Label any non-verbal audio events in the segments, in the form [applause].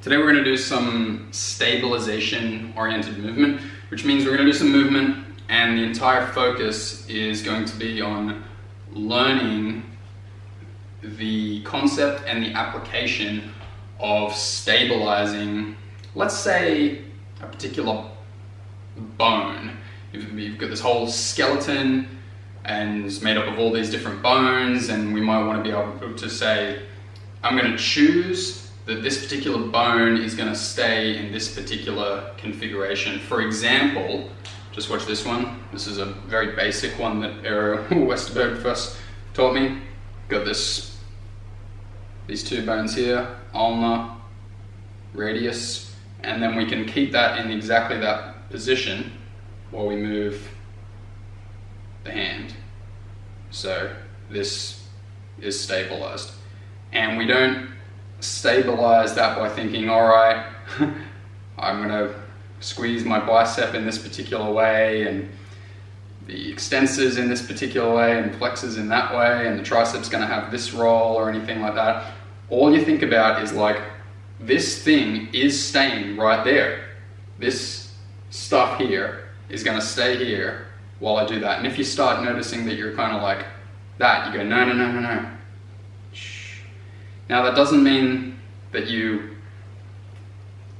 Today we're going to do some stabilization oriented movement, which means we're going to do some movement and the entire focus is going to be on learning the concept and the application of stabilizing, let's say, a particular bone. You've, you've got this whole skeleton and it's made up of all these different bones and we might want to be able to say, I'm going to choose that this particular bone is going to stay in this particular configuration. For example, just watch this one. This is a very basic one that Eero [laughs] Westerberg first taught me. Got this, these two bones here, ulna, radius, and then we can keep that in exactly that position while we move the hand. So this is stabilized. And we don't stabilize that by thinking, all right, [laughs] I'm gonna squeeze my bicep in this particular way and the extensors in this particular way and flexors in that way and the triceps gonna have this role or anything like that. All you think about is like, this thing is staying right there. This stuff here is gonna stay here while I do that. And if you start noticing that you're kind of like that, you go, no, no, no, no, no. Now that doesn't mean that you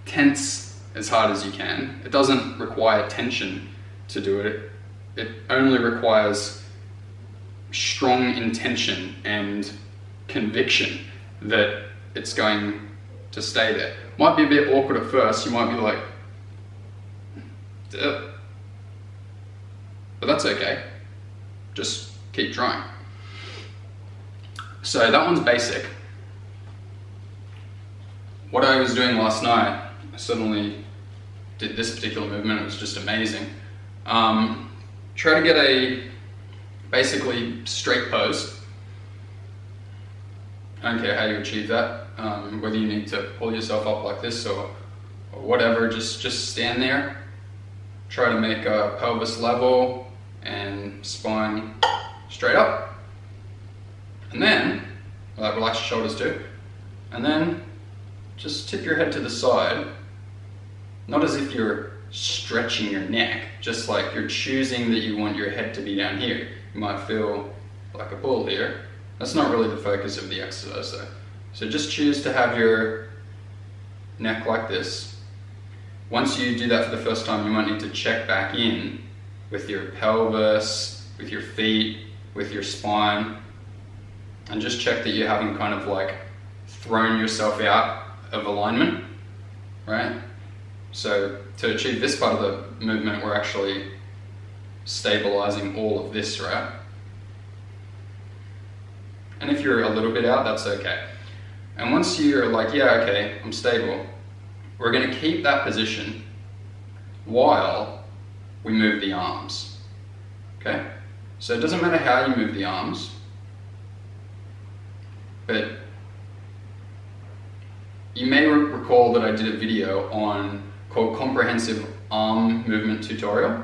tense as hard as you can. It doesn't require tension to do it. It only requires strong intention and conviction that it's going to stay there. Might be a bit awkward at first. You might be like, Duh. but that's okay. Just keep trying. So that one's basic. What I was doing last night, I suddenly did this particular movement. It was just amazing. Um, try to get a basically straight pose. I don't care how you achieve that, um, whether you need to pull yourself up like this or, or whatever, just, just stand there. Try to make a pelvis level and spine straight up. And then, well, relax your shoulders too. And then just tip your head to the side, not as if you're stretching your neck, just like you're choosing that you want your head to be down here. You might feel like a ball here. That's not really the focus of the exercise though. So just choose to have your neck like this. Once you do that for the first time, you might need to check back in with your pelvis, with your feet, with your spine, and just check that you haven't kind of like thrown yourself out of alignment, right? So to achieve this part of the movement, we're actually stabilizing all of this, right? And if you're a little bit out, that's okay. And once you're like, yeah, okay, I'm stable, we're gonna keep that position while we move the arms, okay? So it doesn't matter how you move the arms, but you may re recall that I did a video on called Comprehensive Arm Movement Tutorial.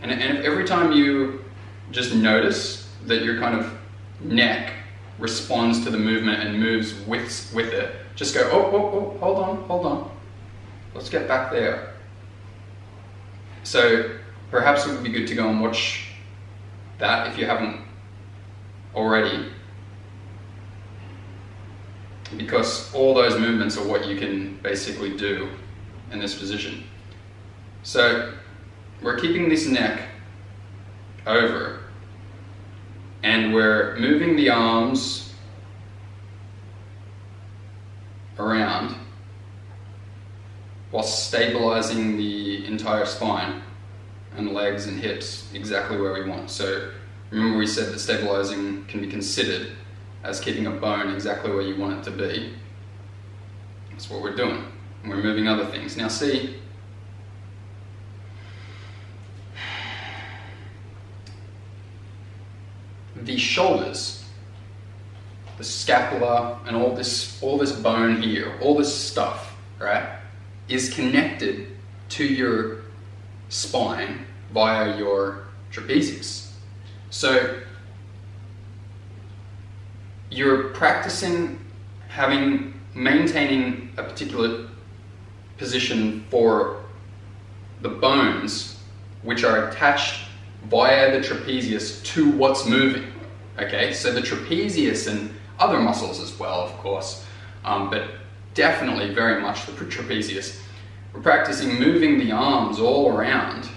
And, and every time you just notice that your kind of neck responds to the movement and moves with, with it, just go, oh, oh, oh, hold on, hold on. Let's get back there. So perhaps it would be good to go and watch that if you haven't already. Because all those movements are what you can basically do in this position. So we're keeping this neck over and we're moving the arms around while stabilizing the entire spine and legs and hips exactly where we want. So remember we said that stabilizing can be considered as keeping a bone exactly where you want it to be. That's what we're doing. And we're moving other things. Now see, the shoulders, the scapula, and all this, all this bone here, all this stuff, right, is connected to your spine via your trapezius. So you're practicing having maintaining a particular position for the bones which are attached via the trapezius to what's moving. Okay, so the trapezius and other muscles as well, of course, um, but definitely very much the trapezius. We're practicing moving the arms all around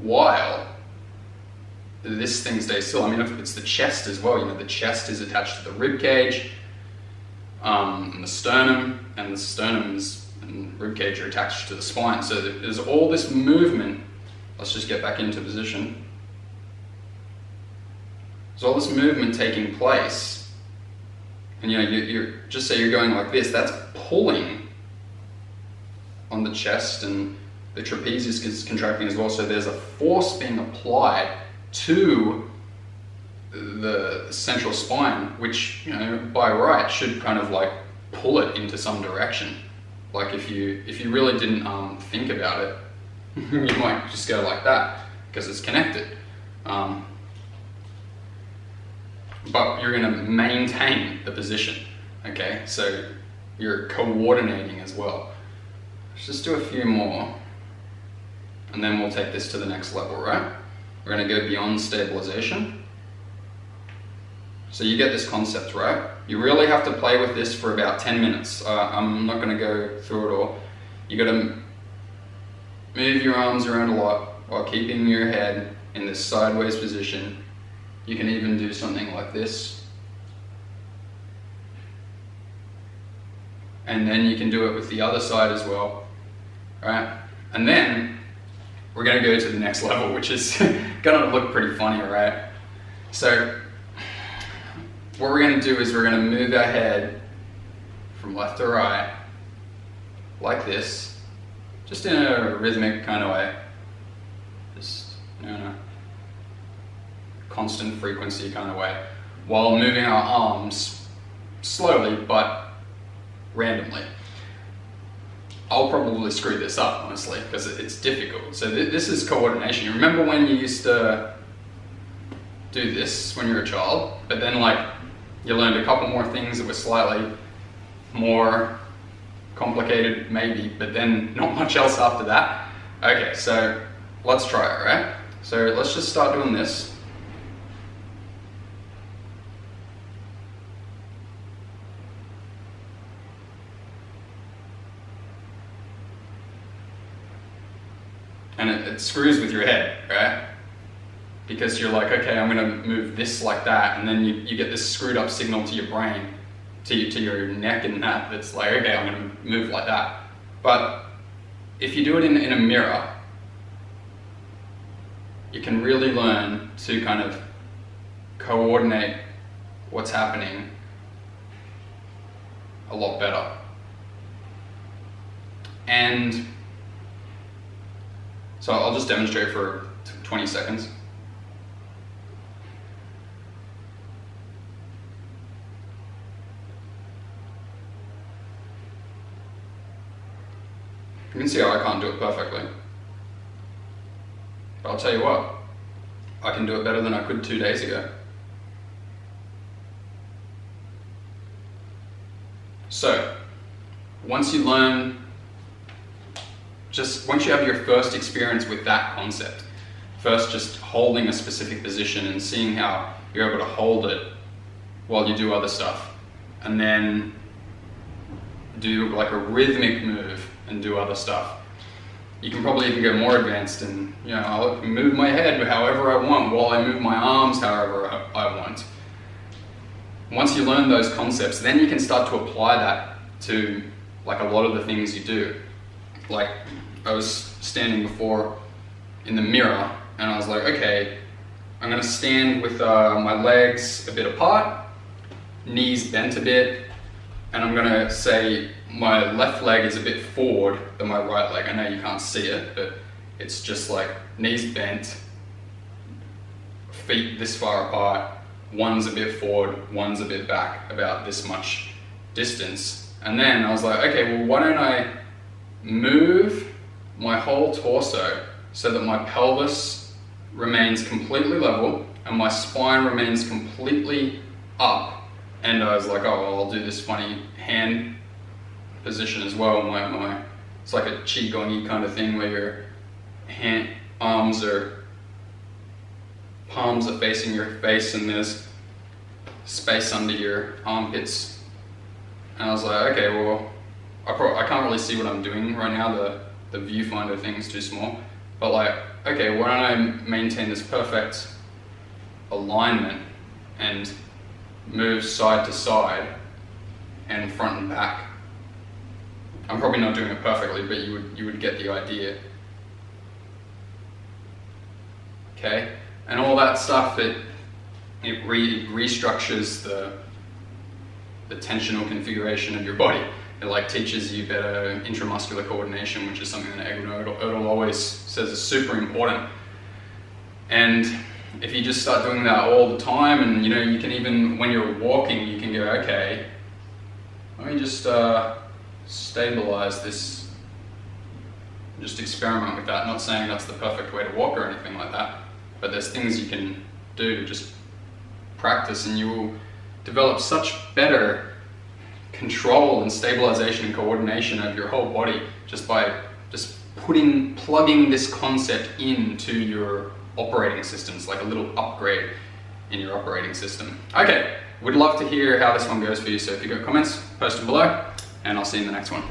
while this thing stays still. I mean, if it's the chest as well, you know, the chest is attached to the rib cage um, and the sternum, and the sternum's and rib cage are attached to the spine. So there's all this movement. Let's just get back into position. There's all this movement taking place, and you know, you, you're just say you're going like this. That's pulling on the chest, and the trapezius is contracting as well. So there's a force being applied to the central spine, which you know by right should kind of like pull it into some direction. Like if you if you really didn't um, think about it, [laughs] you might just go like that because it's connected. Um, but you're going to maintain the position. Okay, so you're coordinating as well. Let's just do a few more, and then we'll take this to the next level, right? We're going to go beyond stabilization. So you get this concept, right? You really have to play with this for about 10 minutes. Uh, I'm not going to go through it all. You got to move your arms around a lot while keeping your head in this sideways position. You can even do something like this. And then you can do it with the other side as well, right? And then we're to go to the next level, which is [laughs] to look pretty funny, right? So what we're to do is we're to move our head from left to right like this, just in a rhythmic kind of way. Just you know, constant frequency kind of way, while moving our arms slowly but randomly. I'll probably screw this up, honestly, because it's difficult. So th this is coordination. Remember when you used to do this when you were a child, but then like you learned a couple more things that were slightly more complicated, maybe, but then not much else after that. Okay, so let's try it, right? So let's just start doing this. and it, screws with your head, right? Because you're like, okay, I'm gonna move this like that, and then you, you get this screwed up signal to your brain, to, to your neck and that, that's like, okay, I'm gonna move like that. But if you do it in, in a mirror, you can really learn to kind of coordinate what's happening a lot better. And so I'll just demonstrate for 20 seconds. You can see how I can't do it perfectly. But I'll tell you what, I can do it better than I could two days ago. So, once you learn just once you have your first experience with that concept, first just holding a specific position and seeing how you're able to hold it while you do other stuff, and then do like a rhythmic move and do other stuff. You can probably even go more advanced and you know I'll move my head however I want while I move my arms however I want. Once you learn those concepts, then you can start to apply that to like a lot of the things you do. Like I was standing before in the mirror and I was like, okay, I'm gonna stand with uh, my legs a bit apart, knees bent a bit, and I'm gonna say my left leg is a bit forward than my right leg. I know you can't see it, but it's just like knees bent, feet this far apart, one's a bit forward, one's a bit back, about this much distance. And then I was like, okay, well, why don't I move my whole torso so that my pelvis remains completely level and my spine remains completely up And I was like, oh, well, I'll do this funny hand position as well. My, my, it's like a qigong kind of thing where your hand, arms are, palms are facing your face and there's space under your armpits. And I was like, okay, well, I, I can't really see what I'm doing right now. The, the viewfinder thing's too small. But like, okay, why don't I maintain this perfect alignment and move side to side and front and back. I'm probably not doing it perfectly, but you would you would get the idea. Okay, and all that stuff it it re- restructures the the tensional configuration of your body. It like teaches you better intramuscular coordination, which is something that Egwin Ertl always says is super important. And if you just start doing that all the time, and you know, you can even when you're walking, you can go, okay, let me just uh, stabilize this. Just experiment with that. Not saying that's the perfect way to walk or anything like that, but there's things you can do just practice, and you will develop such better control and stabilization and coordination of your whole body just by just putting plugging this concept into your operating systems like a little upgrade in your operating system. Okay we'd love to hear how this one goes for you. So if you've got comments post them below and i'll see you in the next one